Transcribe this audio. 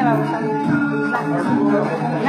te va a gustar.